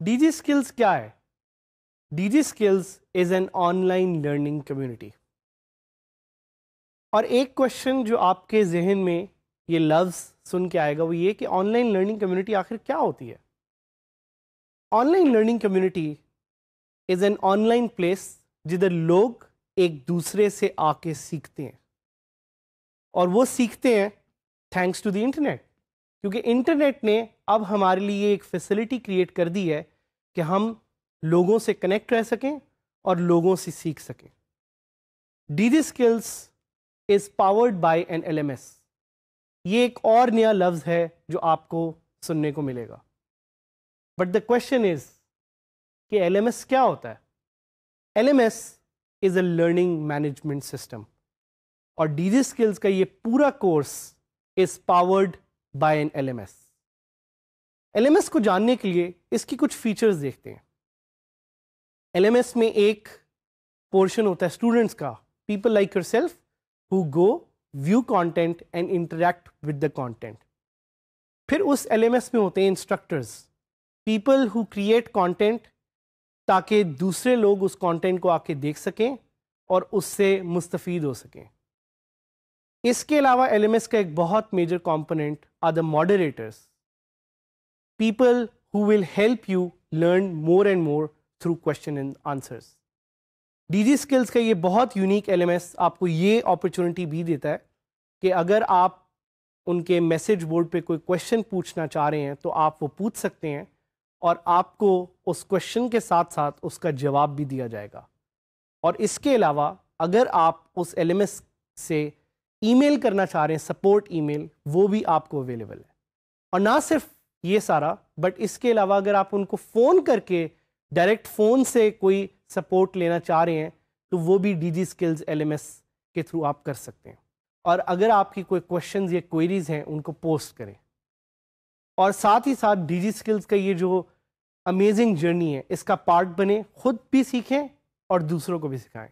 DG skills क्या है? Digi skills is an online learning community. और एक क्वेश्चन जो आपके जहन में ये लफ्ज़ सुन के आएगा, वो ये कि ऑनलाइन लर्निंग कम्युनिटी आखिर क्या होती है? Online learning community is an online place जिधर लोग एक दूसरे से आके सीखते हैं। और वो सीखते हैं थैंक्स टू द इंटरनेट क्योंकि इंटरनेट ने अब हमारे लिए एक फैसिलिटी क्रिएट कर दी है कि हम लोगों से कनेक्ट रह सकें और लोगों से सीख सकें। D skills is powered by an L M S ये एक और नया लफ्ज़ है जो आपको सुनने को मिलेगा। बट द क्वेश्चन इज़ कि एल एम एस क्या होता है? L M S is a learning management system और डी डी स्किल्स का ये पूरा course is powered by an L M S L M S को जानने के लिए इसकी कुछ फीचर्स देखते हैं। एल एम एस में एक पोर्शन होता है स्टूडेंट्स का। People like yourself who go view content and interact with the content फिर उस एस में होते हैं instructors people who create content ताकि दूसरे लोग उस कॉन्टेंट को आके देख सकें और उससे मुस्तफ़ हो सकें। इसके अलावा LMS का एक बहुत major component are the moderators people who will help you learn more and more through question and answers Digi skills का ये बहुत यूनिक एलएमएस आपको ये अपॉर्चुनिटी भी देता है कि अगर आप उनके मैसेज बोर्ड पे कोई क्वेश्चन पूछना चाह रहे हैं तो आप वो पूछ सकते हैं और आपको उस क्वेश्चन के साथ साथ उसका जवाब भी दिया जाएगा। और इसके अलावा अगर आप उस एलएमएस से ईमेल करना चाह रहे हैं सपोर्ट ईमेल वो भी आपको अवेलेबल है। और ना सिर्फ़ ये सारा बट इसके अलावा अगर आप उनको फ़ोन करके डायरेक्ट फ़ोन से कोई सपोर्ट लेना चाह रहे हैं तो वो भी डी जी स्किल्स एलएमएस के थ्रू आप कर सकते हैं। और अगर आपकी कोई क्वेश्चन या क्वेरीज हैं, उनको पोस्ट करें। और साथ ही साथ डी जी स्किल्स का ये जो अमेजिंग जर्नी है, इसका पार्ट बने, खुद भी सीखें और दूसरों को भी सिखाएँ।